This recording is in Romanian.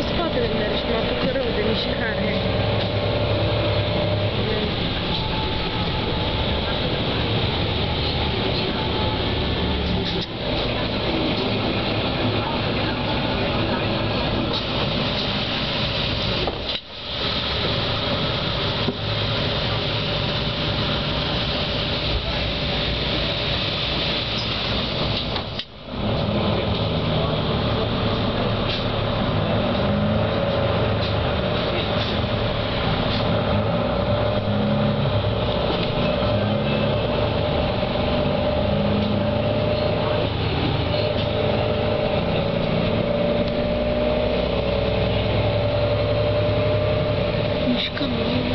cu spatele mergi, mă apucă rău de mișcare. welcoming.